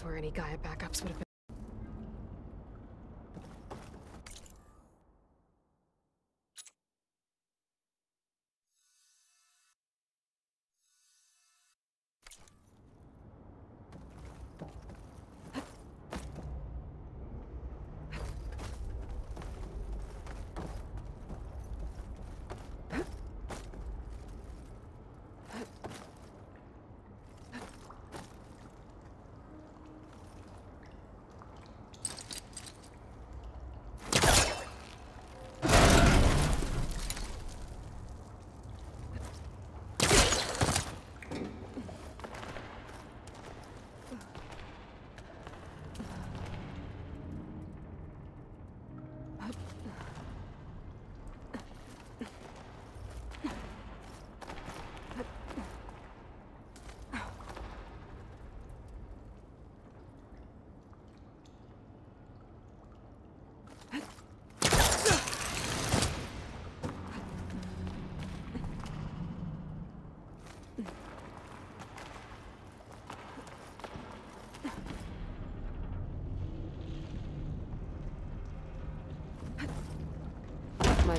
That's where any Gaia backups would have been.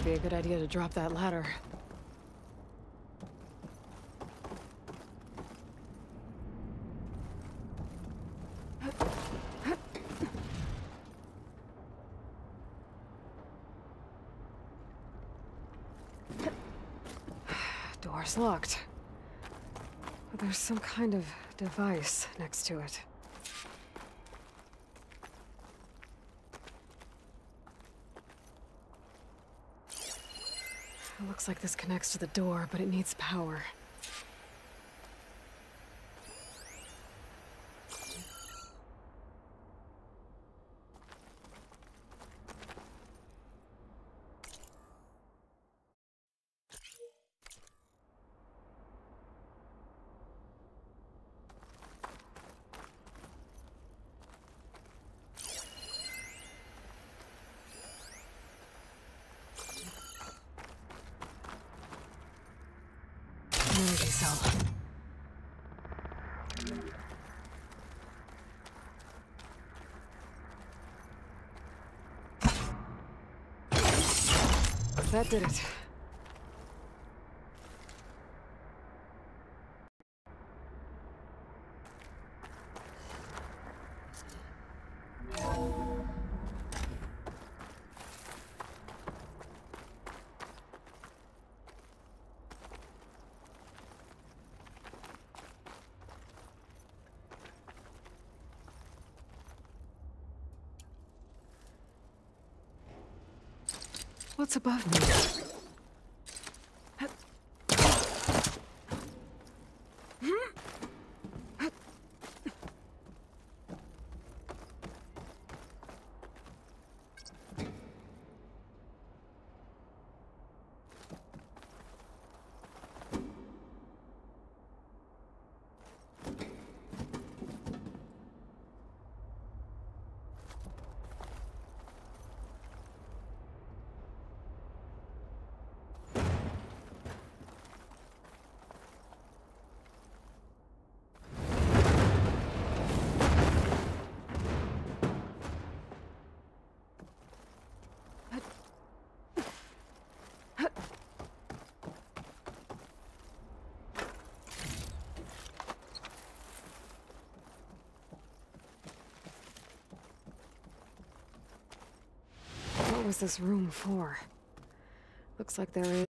Might be a good idea to drop that ladder. Door's locked. There's some kind of device next to it. It looks like this connects to the door, but it needs power. Energy. That did it. What's above me? Was this room for? Looks like there is.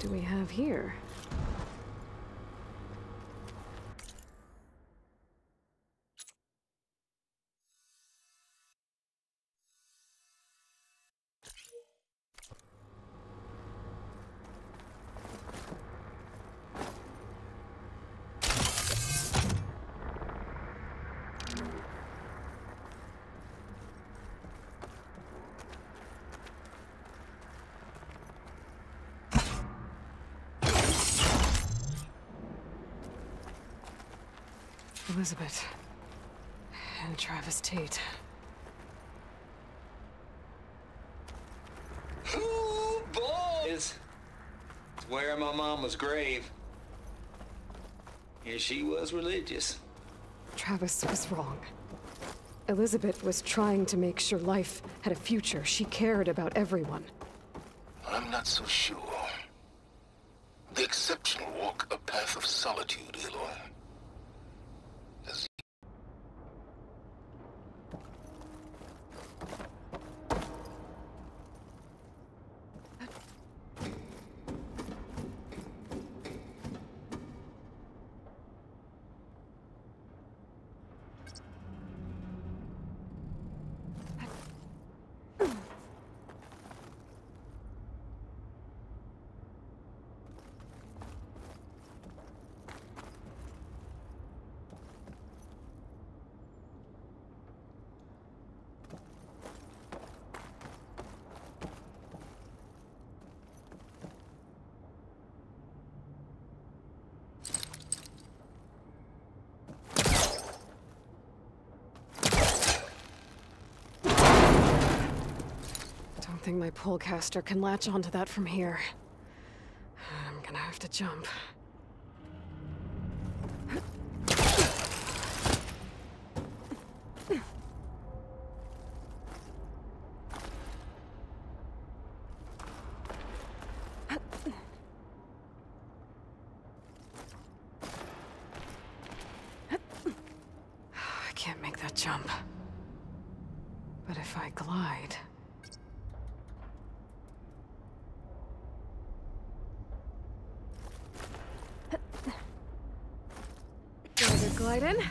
Do we have here? Elisabet. And Travis Tate. Ooh, boys! It's where my mama's grave. And she was religious. Travis was wrong. Elisabet was trying to make sure life had a future. She cared about everyone. I'm not so sure. The exceptional walk a path of solitude, Aloy. As Don't think my pullcaster can latch onto that from here. I'm gonna have to jump. I can't make that jump. But if I glide... gliding.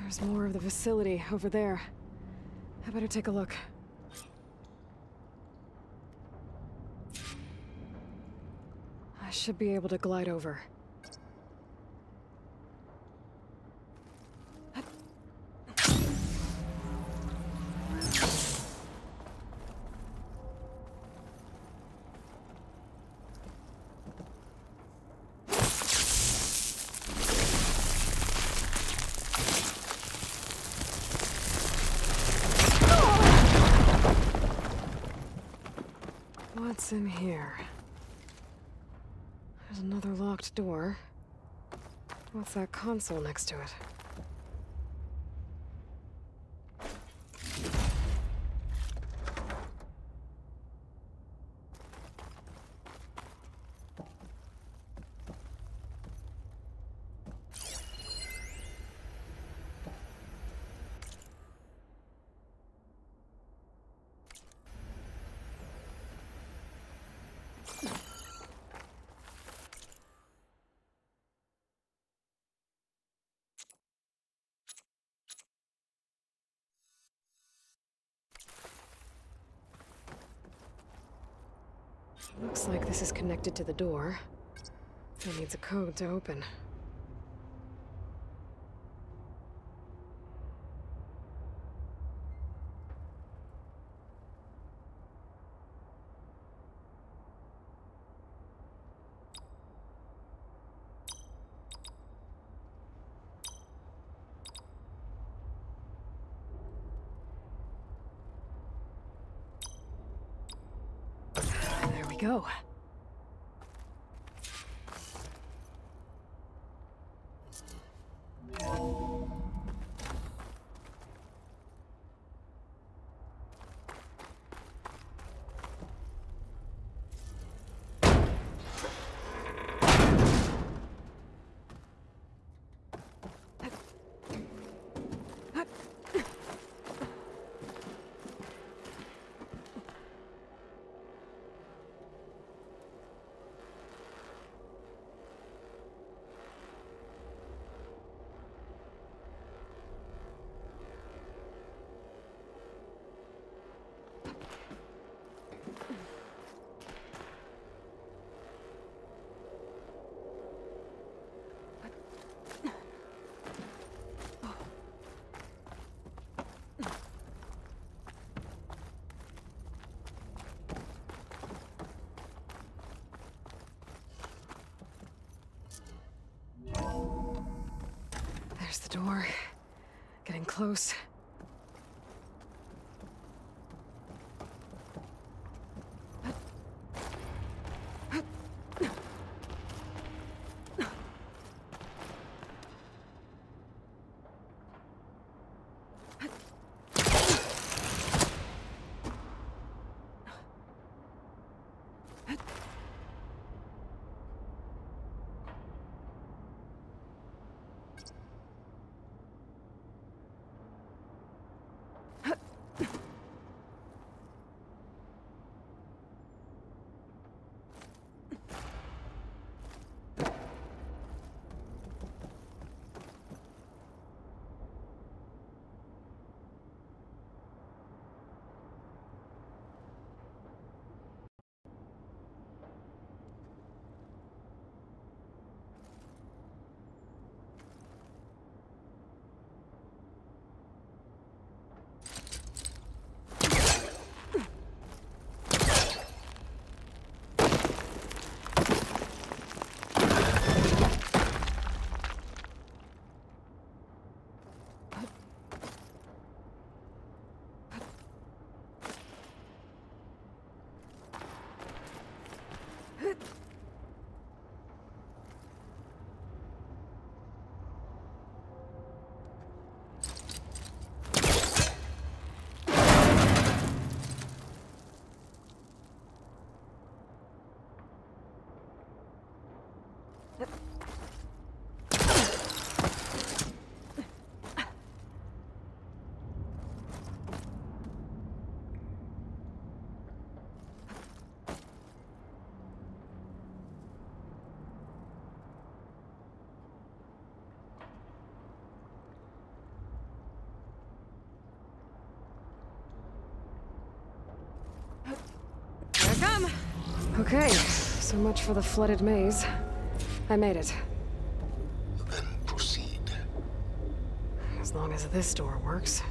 There's more of the facility over there. I better take a look. I should be able to glide over. What's in here? Locked door. What's that console next to it? Looks like this is connected to the door. It needs a code to open. We go. Close. Okay, so much for the flooded maze. I made it. Then proceed. As long as this door works.